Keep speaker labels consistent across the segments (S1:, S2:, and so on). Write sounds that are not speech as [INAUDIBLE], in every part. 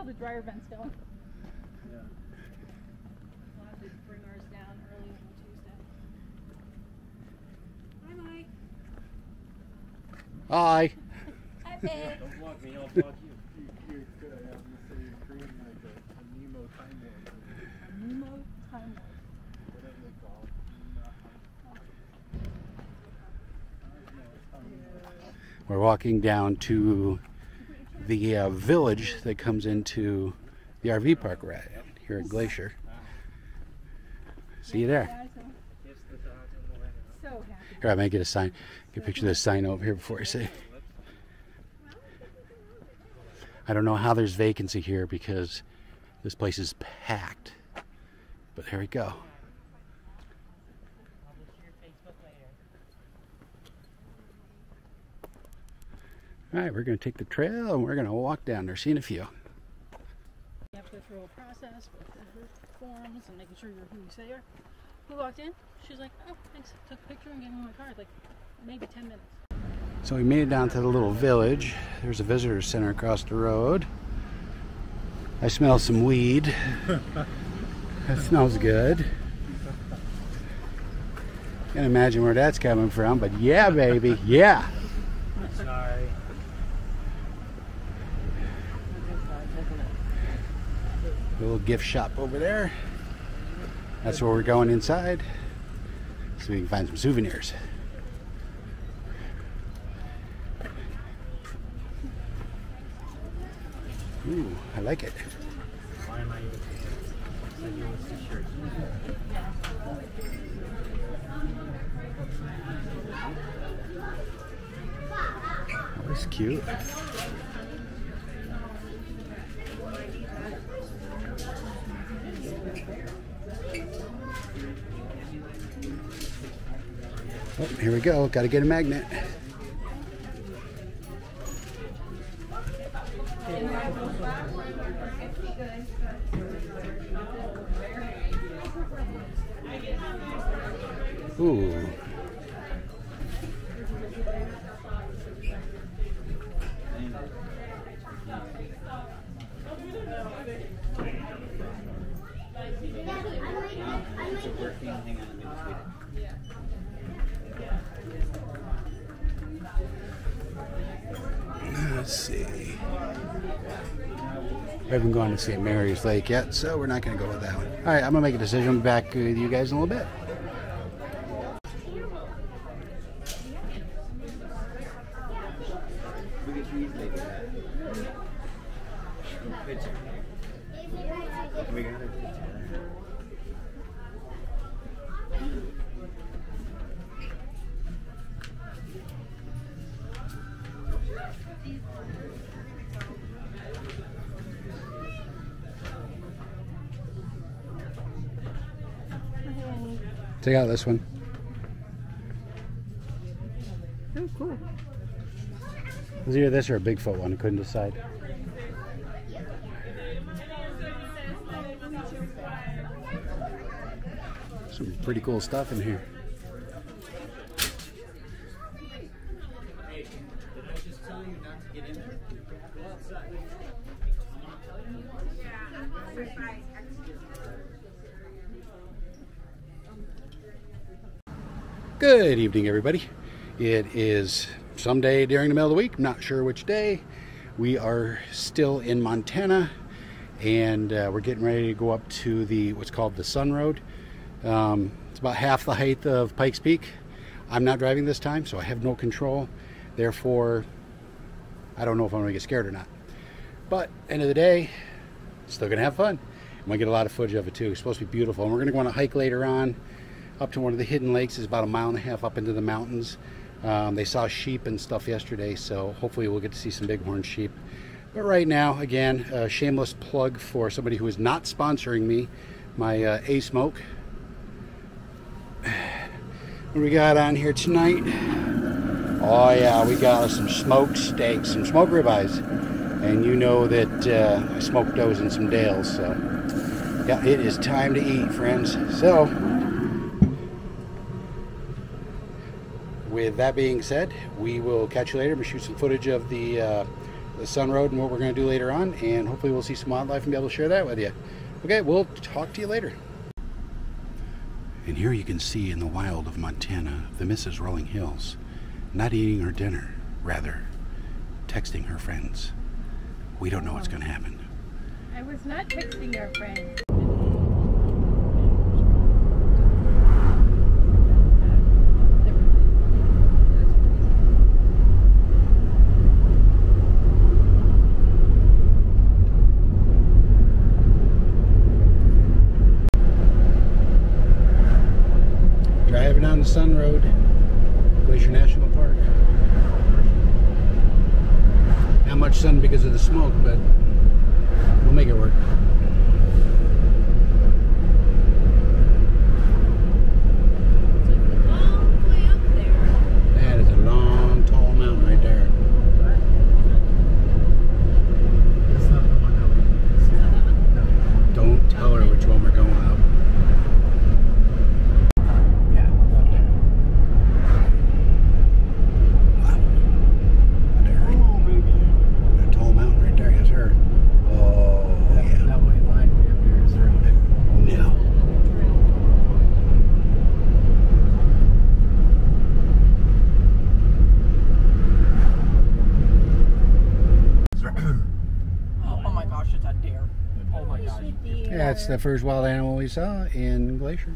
S1: how the dryer vent's going.
S2: Yeah.
S1: We'll have to bring ours down early on Tuesday. Hi, Mike.
S3: Hi.
S1: Hi, babe.
S2: Don't block me, I'll block you.
S4: You could have them say you're creating like a, a Nemo time warp,
S1: Nemo time warp.
S4: whatever they call it.
S3: We're walking down to the uh, village that comes into the RV park we're here at Glacier. See you there. Here, I might get a sign. Get a picture of this sign over here before I say. I don't know how there's vacancy here because this place is packed. But there we go. All right, we're going to take the trail and we're going to walk down there, seeing a few.
S1: You have to go through a process with the forms and making sure you're who you say you are. We walked in. She's like, oh, thanks. Took a picture and gave me my card. Like, maybe 10 minutes.
S3: So we made it down to the little village. There's a visitor center across the road. I smell some weed. that smells good. Can't imagine where that's coming from, but yeah, baby, yeah.
S2: Sorry.
S3: Little gift shop over there. That's where we're going inside, so we can find some souvenirs. Ooh, I like it.
S2: Why am I even Said you was t-shirt.
S3: Oh, that's cute. Oh, here we go. Got to get a magnet. Ooh.
S2: It's a working, hang on, let me just read it.
S3: Let's see. We haven't gone to St. Mary's Lake yet, so we're not going to go with that one. All right, I'm going to make a decision. Back with you guys in a little bit. Take out this one.
S1: Oh, cool.
S3: It was either this or a Bigfoot one. I couldn't decide. Some pretty cool stuff in here
S2: did I just tell you not to get in there? Go outside.
S3: Good evening, everybody. It is someday during the middle of the week. Not sure which day. We are still in Montana, and uh, we're getting ready to go up to the what's called the Sun Road. Um, it's about half the height of Pikes Peak. I'm not driving this time, so I have no control. Therefore, I don't know if I'm to get scared or not. But end of the day, still to have fun. I'm to get a lot of footage of it too. It's supposed to be beautiful. And we're to go on a hike later on up to one of the hidden lakes. It's about a mile and a half up into the mountains. Um, they saw sheep and stuff yesterday, so hopefully we'll get to see some bighorn sheep. But right now, again, a shameless plug for somebody who is not sponsoring me, my uh, A Smoke. What we got on here tonight? Oh yeah, we got some smoked steaks, some smoked ribeyes, and you know that uh, I smoked those in some dales. So yeah, it is time to eat, friends. So with that being said, we will catch you later. We shoot some footage of the uh, the Sun Road and what we're going to do later on, and hopefully we'll see some wildlife and be able to share that with you. Okay, we'll talk to you later. And here you can see in the wild of Montana the Mrs. Rolling Hills, not eating her dinner, rather texting her friends. We don't know what's going to happen.
S5: I was not texting your friend.
S3: Driving down the Sun Road, Glacier National Park. Not much sun because of the smoke, but we'll make it work.
S5: All the way up there.
S3: That is a long, tall mountain right there.
S4: That's not the one that we. No.
S3: Don't tell her which one we're going up. Yeah, up there. Wow. There.
S4: Oh, baby.
S3: That tall mountain right there, yes, her. Oh,
S4: That,
S3: yeah.
S4: that white line way up there is right there.
S3: No.
S1: Oh, oh my gosh, it's a deer. Oh my gosh.
S3: It's the first wild animal we saw in Glacier.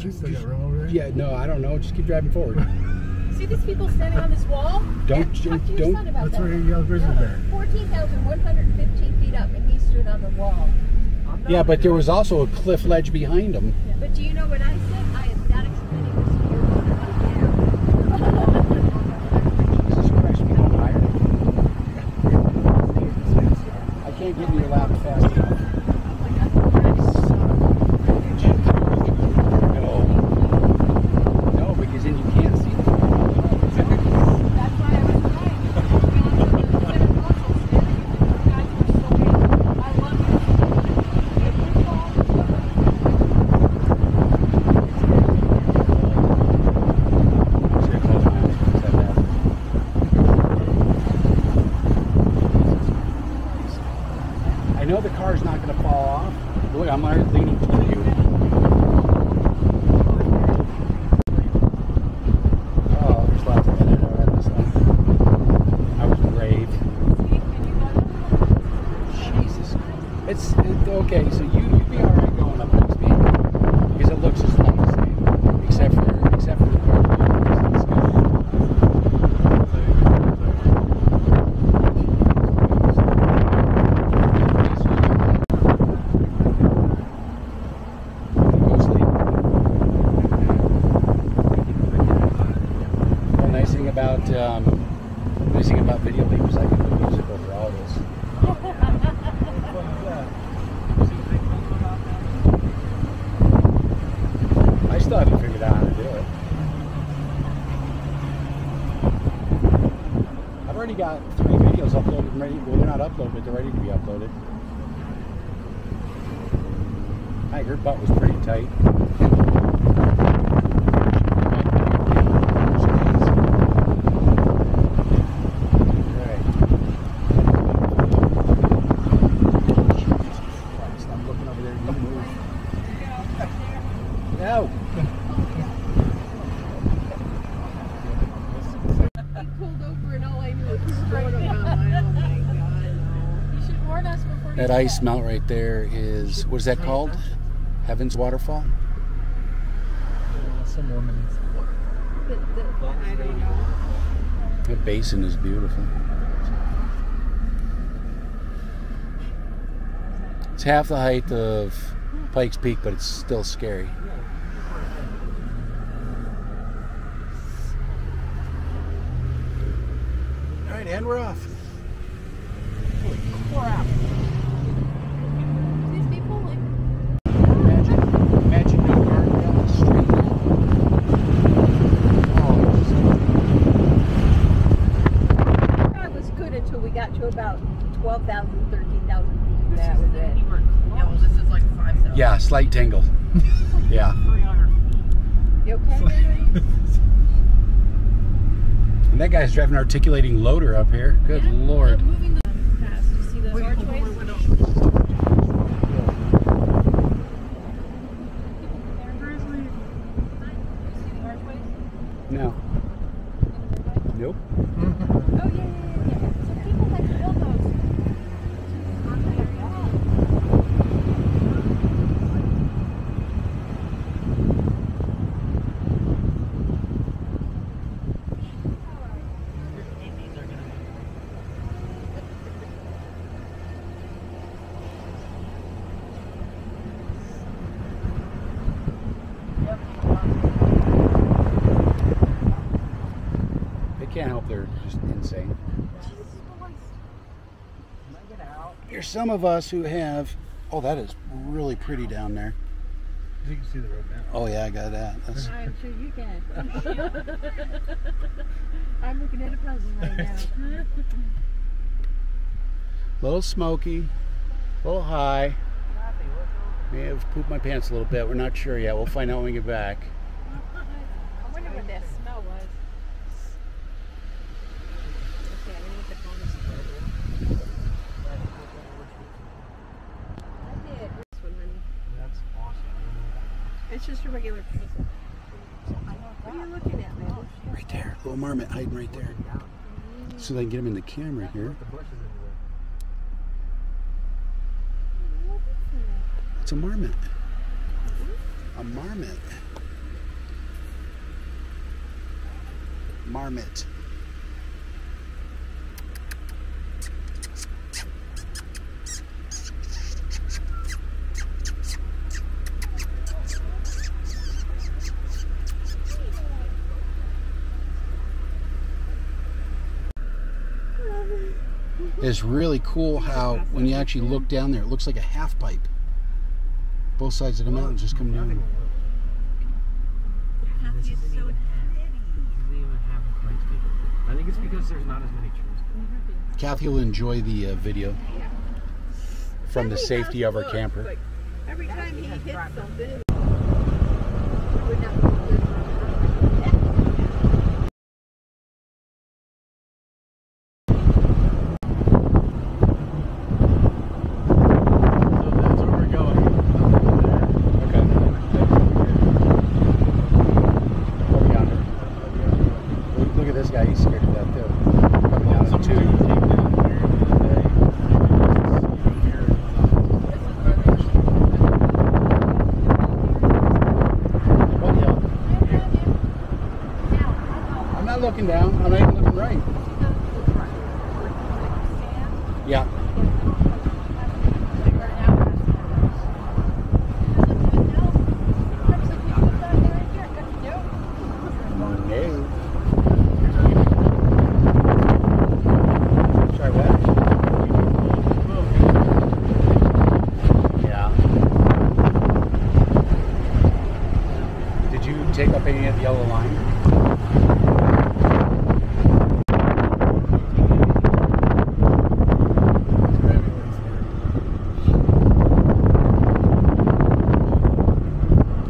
S3: Did you?
S4: Still got room over there?
S3: Yeah, no, I don't know. Just keep driving forward. [LAUGHS]
S1: See these people standing on this wall?
S3: Don't,
S5: Talk to your
S3: don't.
S5: son about
S4: That's
S5: that.
S4: where your grizzly bear.
S5: 14,115 feet up, and he stood on the wall.
S3: Yeah, but there was also a cliff ledge behind him.
S5: But do you know what I said? I am not explaining this to you. You're going
S3: Jesus Christ, we going higher. I can't get in your lap fast enough. No. No, because then you can't see.
S1: That's why I was trying. Instead of muscles, you guys were so big. I love you. If you fall,
S3: Should I close my eyes when I said that? I know the car's not going to fall off. Look, I'm already leaning toward you. Oh, there's lots of edit on this one. I was brave. Jesus. It's, it's okay. So you you'd be all right going up high speed because it looks just about the same, except for except for the car. It's good. Go sleep. The nice thing about um, nice thing about Videoleap is I can put music over all this. I still haven't figured out how to do it. I've already got three videos uploaded and ready. Well, they're not uploaded, but they're ready to be uploaded. Hi, her butt was pretty tight. Right. Jesus Christ, I'm looking over there. You move. No.
S5: He pulled over, and all I knew was straight around. Oh my God, no.
S1: you should warn us before you
S3: That ice melt right there is what is that called? Heaven's Waterfall.
S4: Some woman.
S5: The, the, I don't know.
S3: The basin is beautiful. It's half the height of Pikes Peak, but it's still scary. All right, and we're off.
S5: These people, like,
S3: Imagine, imagine no guardrail on the street. Oh,
S5: I was good until we got to about 12,000, 13,000 feet. That was it.
S6: Yeah, well, this is like five thousand.
S3: yeah, slight tingle. [LAUGHS] yeah.
S5: You okay?
S3: And that guy's driving an articulating loader up here. Good
S1: Yeah,
S3: lord.
S1: they're Moving the fast. You see those archways? People there. You see the archways?
S3: No. Nope.
S1: Oh yeah, yeah, yeah, yeah. So people had to build those. On the area.
S3: They can't help they're just insane. There's some of us who have. Oh, that is really pretty down there.
S4: You can see the road now.
S3: Oh yeah, I got that. That's,
S5: I'm sure you can. [LAUGHS] I'm looking at a puzzle right now.
S3: a little smoky, a little high. May have pooped my pants a little bit. We're not sure yet. We'll find out when we get back. [LAUGHS]
S5: I wonder what that it's just a regular pencil. What are you looking at, man?
S3: Right there. Little marmot hiding right there. So they can get him in the camera here. It's a marmot. A marmot. Marmot. It's really cool how when you actually look down there, it looks like a half pipe. Both sides of the mountain just come down.
S6: Kathy is so pretty.
S7: I think it's because there's not as many trees.
S3: Kathy will enjoy the uh, video from the safety of her camper.
S6: Every time he hits something,
S4: that's where we're going.
S3: Okay. Over yonder. Look, look at this guy. He's scared to death too. Coming down the
S4: Somebody
S3: tube.
S4: take down there the other day. You can hear
S3: What hill? I'm not looking down. I'm not even looking right. Yeah. No. Sorry, what? Yeah. Did you take up any of the yellow line?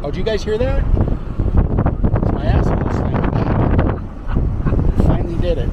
S3: Oh, did you guys hear that? It's my asshole. [LAUGHS] Finally did it.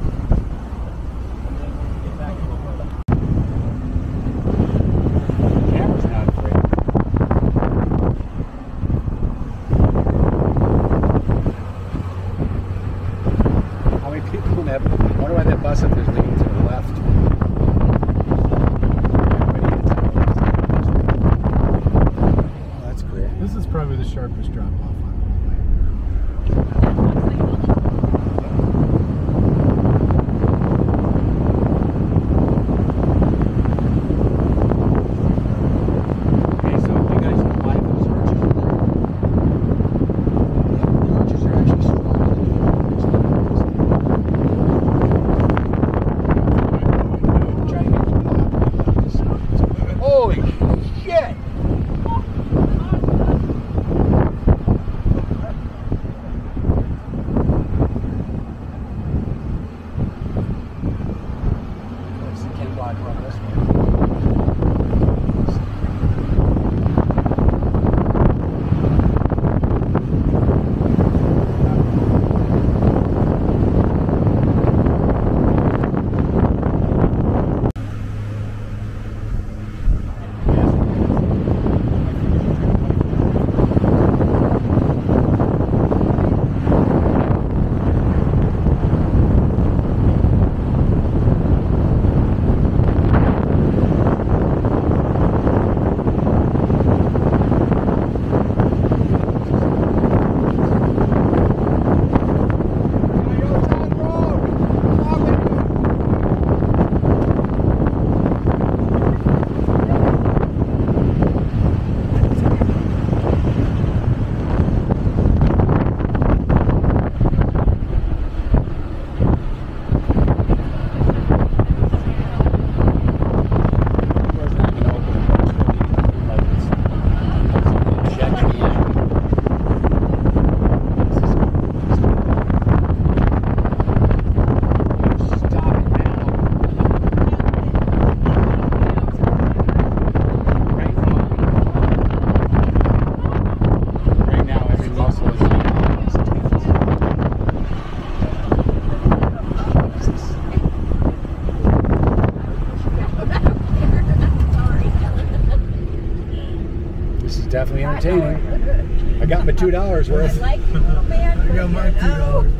S3: entertaining. I got my two dollars worth. [LAUGHS]
S4: I got my two oh, dollars.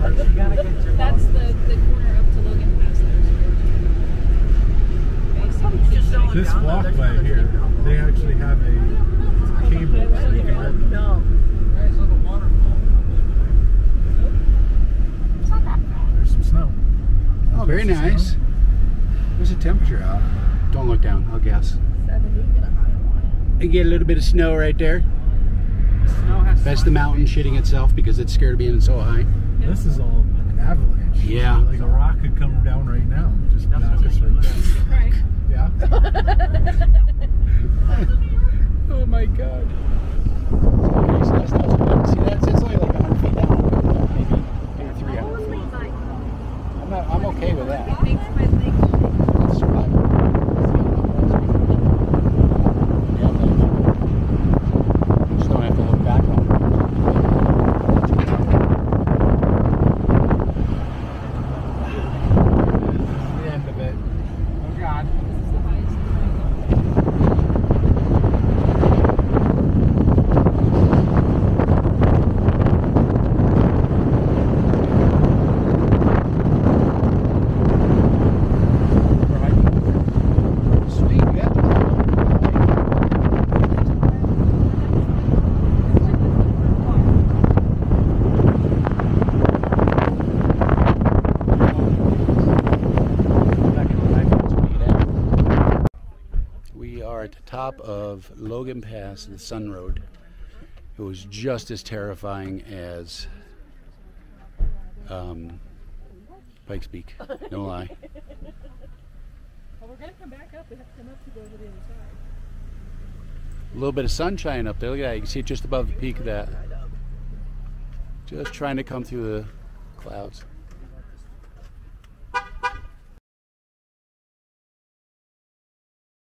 S1: That's the, the corner up to Logan Pass.
S4: This walkway here, they actually have a cable so you can. There's some snow. Oh, very nice.
S3: What's the temperature out? Don't look down, I'll guess.
S5: 70
S3: I get a little bit of snow right there.
S7: Snow has
S3: That's the mountain shitting itself because it's scared of being so high.
S4: This is all avalanche.
S3: Yeah.
S4: Like a rock could come down right now. Just knock us right down.
S1: Right.
S4: Yeah. [LAUGHS]
S3: Oh my god. Okay, so that's not too bad. See, that's it's only like 100 feet down. Maybe, maybe 300
S5: Only
S3: feet.
S5: like
S3: I'm, not, I'm okay with that.
S5: it makes my legs shake.
S3: It's survival. Just don't have to look back on
S4: the end of it.
S7: Oh God.
S1: This is the highest point.
S3: Sweet, you have to We are at the top of Logan Pass, the Sun Road. It was just as terrifying as um, Pikes Peak. No lie. [LAUGHS]
S1: Well, we're gonna come back up. We have to come up to go to the other side.
S3: A little bit of sunshine up there. Look at that. You can see it just above the peak of that. Just trying to come through the clouds.